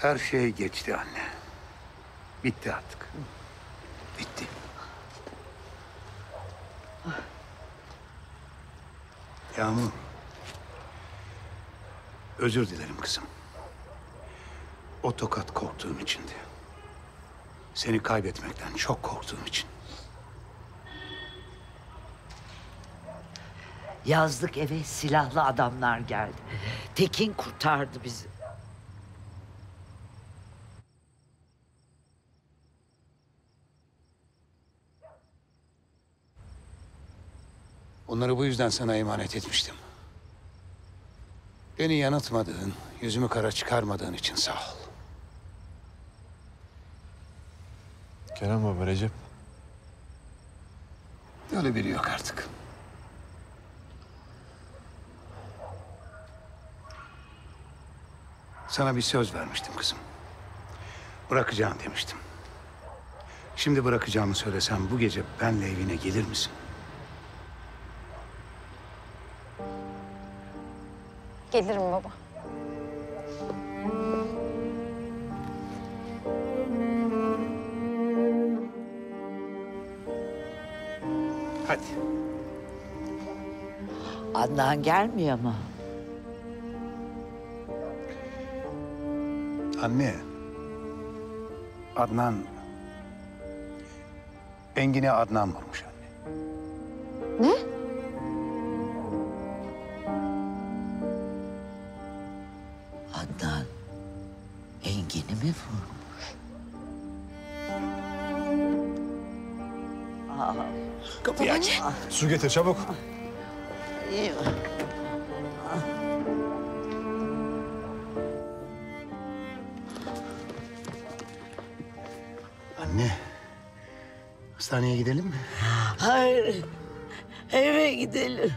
Her şey geçti anne. Bitti artık. Bitti. Yağmur. Özür dilerim kızım. O tokat korktuğum içindi. Seni kaybetmekten çok korktuğum için. Yazlık eve silahlı adamlar geldi. Tekin kurtardı bizi. Onları bu yüzden sana emanet etmiştim. Beni yanıltmadığın, yüzümü kara çıkarmadığın için sağ ol. Kerem baba Recep. Öyle biri yok artık. Sana bir söz vermiştim kızım. Bırakacağım demiştim. Şimdi bırakacağımı söylesem bu gece benle evine gelir misin? Gelirim baba. Hadi. Adnan gelmiyor mu? Anne. Adnan... Engin'i Adnan vurmuş Engin'i mi vurmuş? Aa, Kapıyı aç. Su getir çabuk. iyi. Anne. Hastaneye gidelim mi? Hayır. Eve gidelim.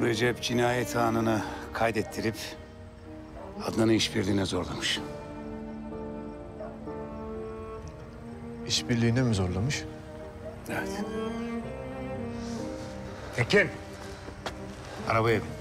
Bu Recep cinayet anını kaydettirip Adnan'ı işbirliğine zorlamış. İşbirliğine mi zorlamış? Evet. Tekin. Arabaya bin.